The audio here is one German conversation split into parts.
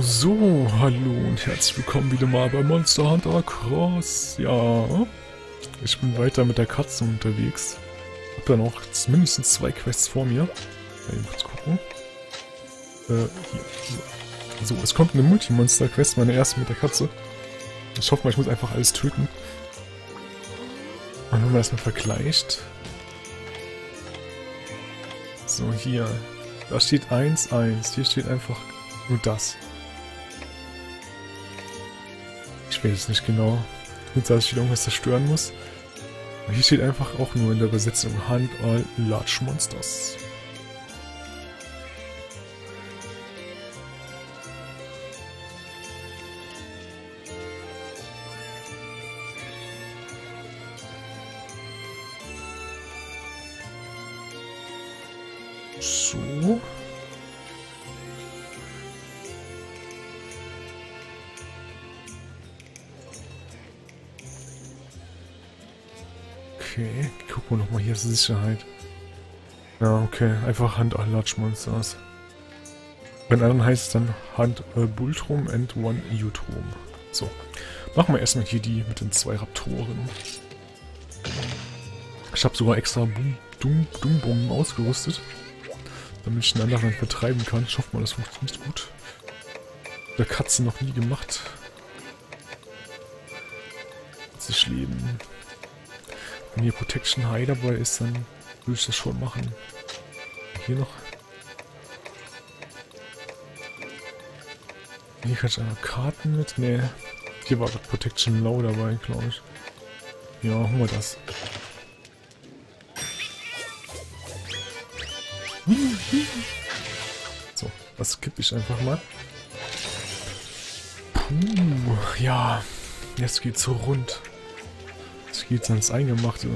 So, hallo und herzlich willkommen wieder mal bei Monster Hunter Cross. Ja, ich bin weiter mit der Katze unterwegs. Hab da noch mindestens zwei Quests vor mir. Mal kurz gucken. Äh, hier. So, es kommt eine Multimonster-Quest, meine erste mit der Katze. Ich hoffe mal, ich muss einfach alles töten. Und wenn man das mal vergleicht. So, hier. Da steht 1-1. Hier steht einfach nur das. Ich weiß es nicht genau. Nicht, dass ich wieder irgendwas zerstören muss. Hier steht einfach auch nur in der Übersetzung Hunt all large monsters. Okay, gucken wir nochmal hier zur Sicherheit. Ja, okay, einfach Hand Large Monsters. Bei den anderen heißt es dann Hand äh, Bultrum and One Utrum. So, machen wir erstmal hier die mit den zwei Raptoren. Ich habe sogar extra Dumbomben ausgerüstet, damit ich den anderen vertreiben kann. Ich hoffe mal, das funktioniert gut. Der Katze noch nie gemacht. Sich leben. Wenn hier Protection High dabei ist, dann würde ich das schon machen. Hier noch. Hier kann ich einfach Karten mit. Ne, hier war Protection Low dabei, glaube ich. Ja, machen wir das. So, das kippe ich einfach mal. Puh, ja. Jetzt geht's so rund. Jetzt geht's ans Eingemachte.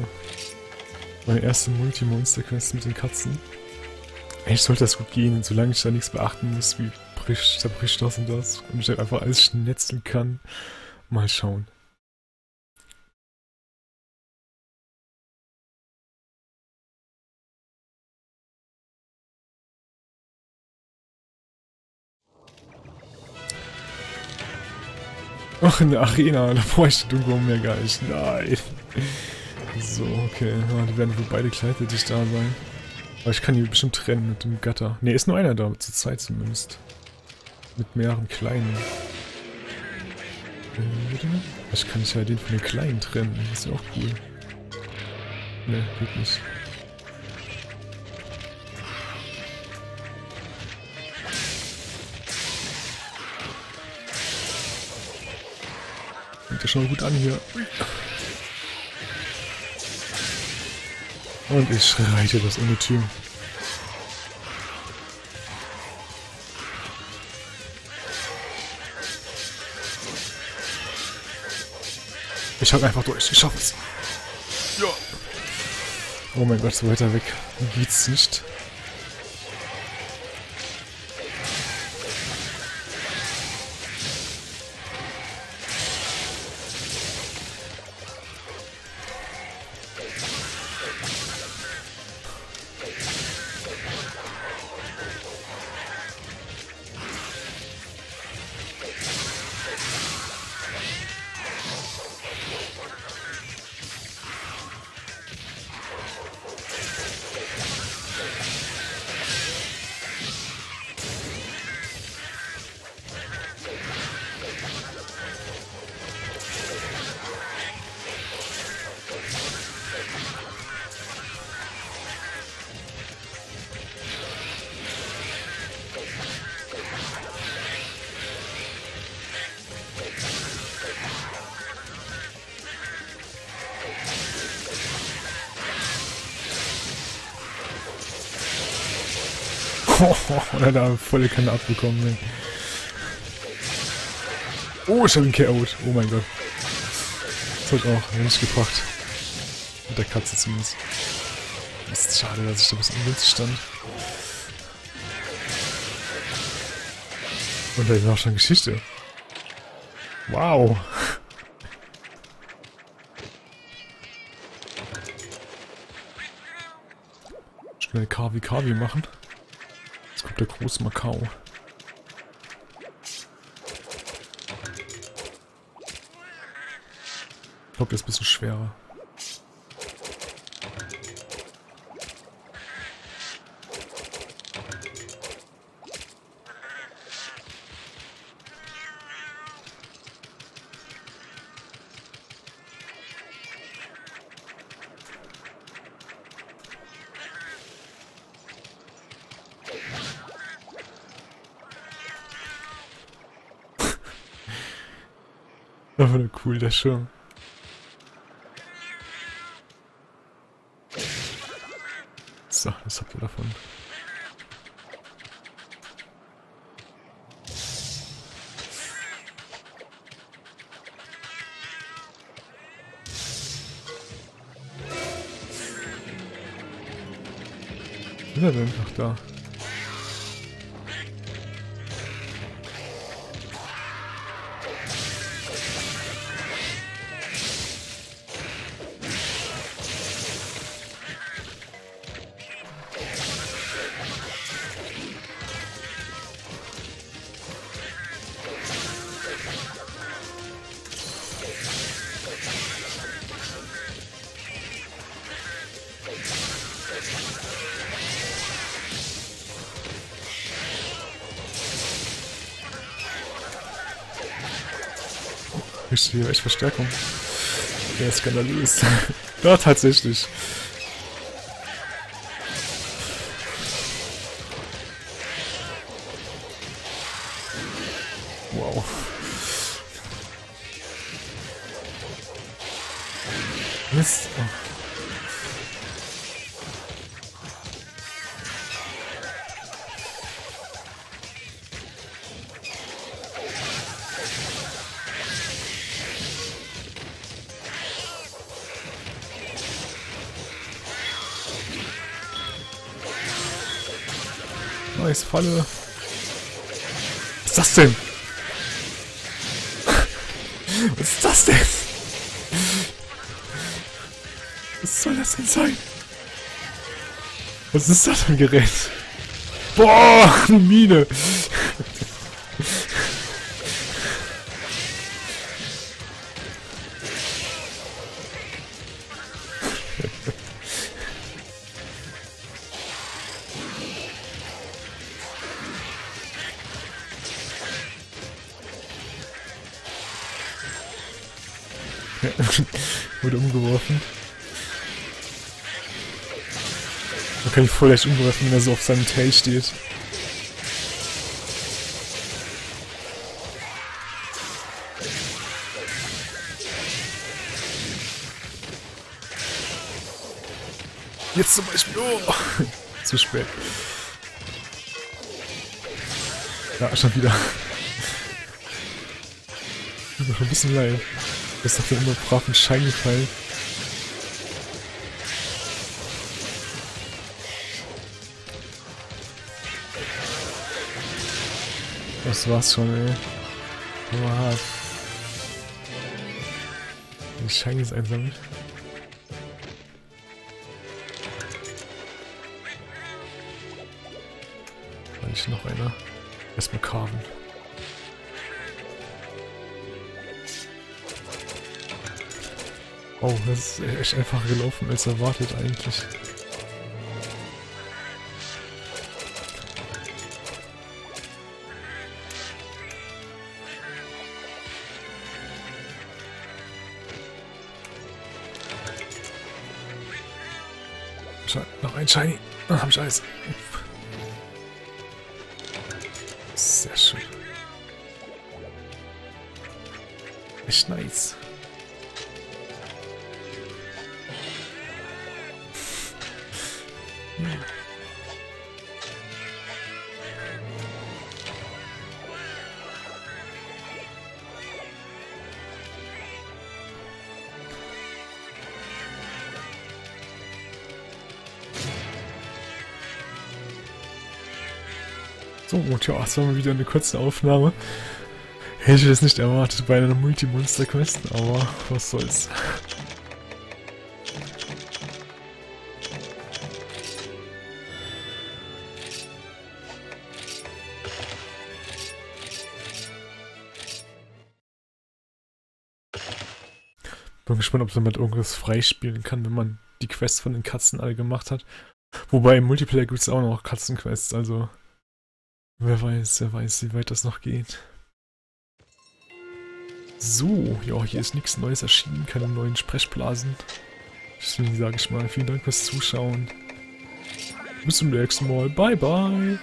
Meine erste Multi-Monster-Quest mit den Katzen. Eigentlich sollte das gut gehen, solange ich da nichts beachten muss, wie bricht, zerbricht das und das. Und ich halt einfach alles schnetzeln kann. Mal schauen. Ach, in der Arena, da brauche ich die mehr gar nicht. Nein. So, okay. Ja, die werden wohl beide gleichzeitig da sein. Aber ich kann die bestimmt trennen mit dem Gatter. Ne, ist nur einer da, zur Zeit zumindest. Mit mehreren kleinen. Ich kann ja den von den kleinen trennen. Das ist ja auch cool. Ne, geht nicht. Fängt ja schon mal gut an hier. Und ich reite das Ungetüm. Ich halte einfach durch. Ich schaffe es. Ja. Oh mein Gott, so weiter weg geht's nicht. Oh, er da volle Kanne abbekommen. Ey. Oh, ich hab ihn KO'd. Oh mein Gott. Das hat auch nicht gebracht. Mit der Katze zumindest. Ist schade, dass ich da bis ungünstig stand. Und da ist auch schon Geschichte. Wow. Schnell KW KW machen. Jetzt kommt der große Macau. Ich glaube, der ist ein bisschen schwerer. Aber cool, der Schirm. So, was habt ihr davon? Ist er denn noch da? Ich sehe echt Verstärkung. Der ist skandalös. ja, tatsächlich. Nice, Falle. Was ist das denn? Was ist das denn? Was soll das denn sein? Was ist das für ein Gerät? Boah, eine Mine. Wurde umgeworfen. Man kann ich voll leicht umwerfen, wenn er so auf seinem Tail steht. Jetzt zum Beispiel. Oh. Zu spät. Ja, schon wieder. Das ist schon ein bisschen leid. Ist doch immer brav ein Schein gefallen. Das war's schon, ey. Aber hart. Die Shinies einsammelt. War nicht noch einer? Erstmal carven. Oh, das ist echt einfacher gelaufen als erwartet eigentlich. Noch ein Shiny. Hab ich alles. Sehr schön. Echt nice. So, und ja, es war mal wieder eine kurze Aufnahme. Hätte ich das nicht erwartet bei einer Multi-Monster-Quest, aber was soll's. Bin gespannt, ob man damit irgendwas freispielen kann, wenn man die Quests von den Katzen alle gemacht hat. Wobei im Multiplayer gibt es auch noch Katzenquests, also wer weiß, wer weiß, wie weit das noch geht. So, ja, hier ist nichts Neues erschienen, keine neuen Sprechblasen. Deswegen sage ich mal, vielen Dank fürs Zuschauen. Bis zum nächsten Mal. Bye, bye.